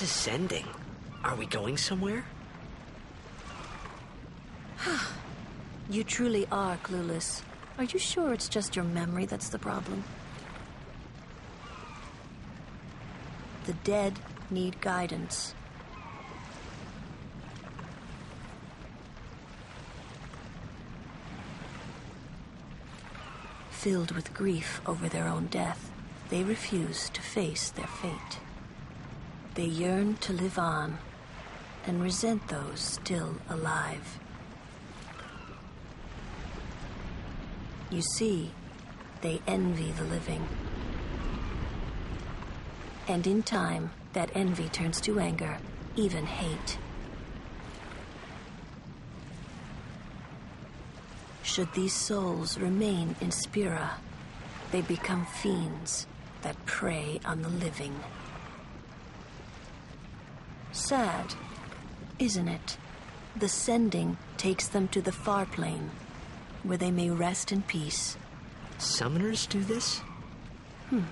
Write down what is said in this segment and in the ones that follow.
What's ascending? Are we going somewhere? You truly are clueless. Are you sure it's just your memory that's the problem? The dead need guidance. Filled with grief over their own death, they refuse to face their fate. They yearn to live on and resent those still alive. You see, they envy the living. And in time, that envy turns to anger, even hate. Should these souls remain in Spira, they become fiends that prey on the living. Sad, isn't it? The sending takes them to the Farplane, where they may rest in peace. Summoners do this? Hmm.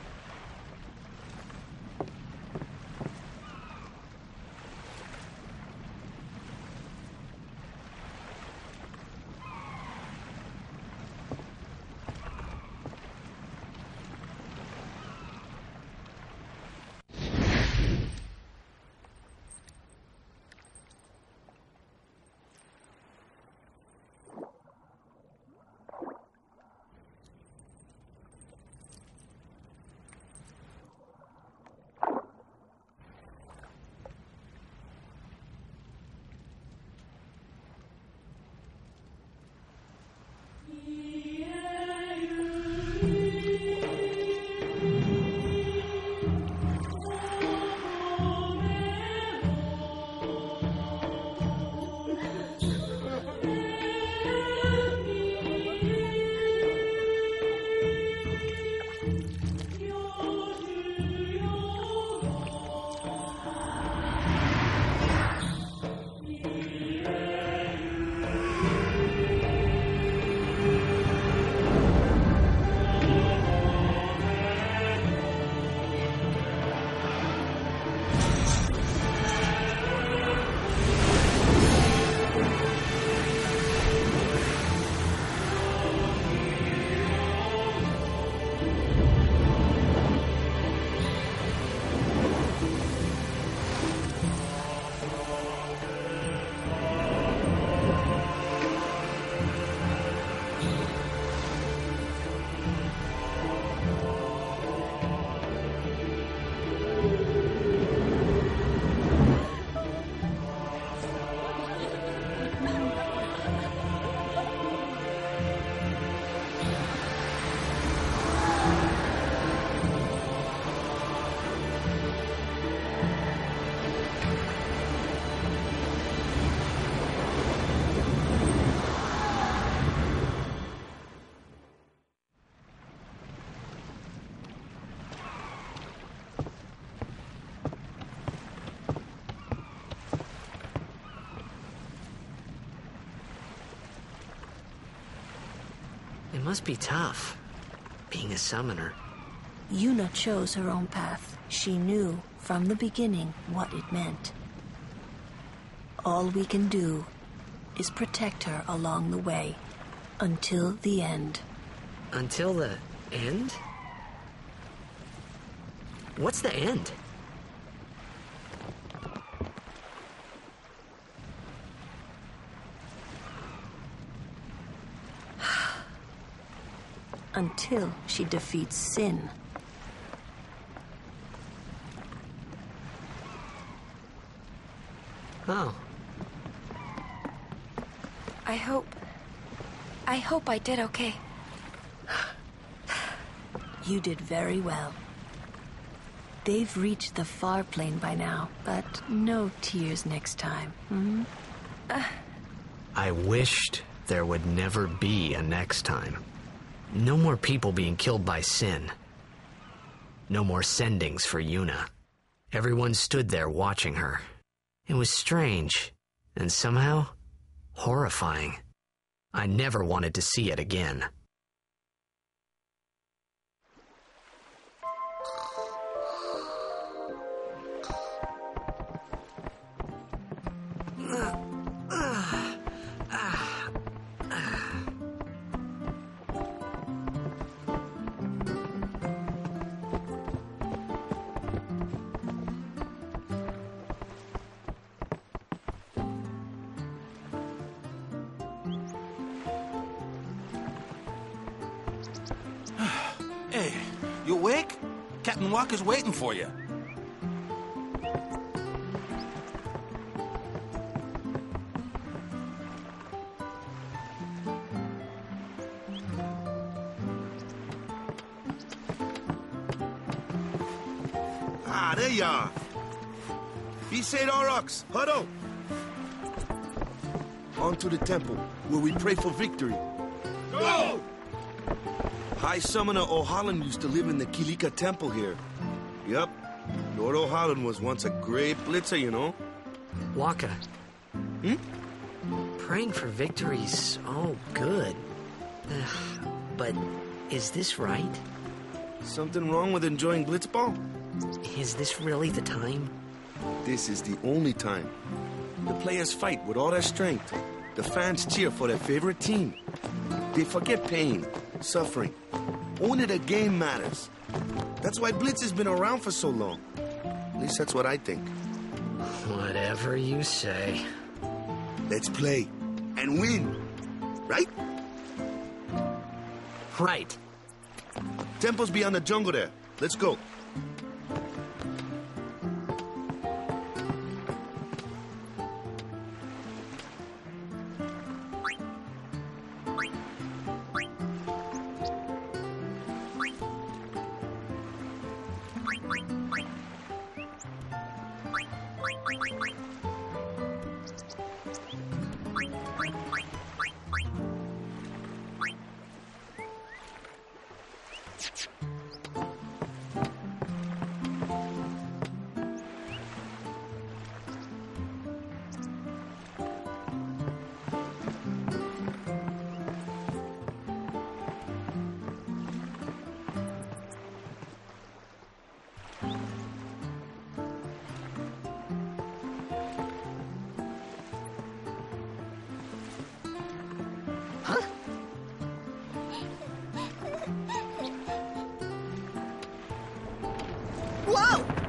It must be tough, being a summoner. Yuna chose her own path. She knew from the beginning what it meant. All we can do is protect her along the way until the end. Until the end? What's the end? Until she defeats sin. Oh, I hope. I hope I did okay. You did very well. They've reached the Farplane by now, but no tears next time. Hmm? I wished there would never be a next time. No more people being killed by sin. No more sendings for Yuna. Everyone stood there watching her. It was strange, and somehow horrifying. I never wanted to see it again. Awake? Captain Wakka's waiting for you. Ah, there you are. Besaid Aurochs, huddle. On to the temple, where we pray for victory. Go! High Summoner Ohalland used to live in the Kilika Temple here. Yup. Lord Ohalland was once a great blitzer, you know. Wakka. Hmm? Praying for victories, oh, good. Ugh, but is this right? Something wrong with enjoying blitzball? Is this really the time? This is the only time. The players fight with all their strength. The fans cheer for their favorite team. They forget pain, suffering. Only the game matters. That's why Blitz has been around for so long. At least that's what I think. Whatever you say. Let's play and win. Right? Right. Temple's beyond the jungle there. Let's go. Huh? Whoa!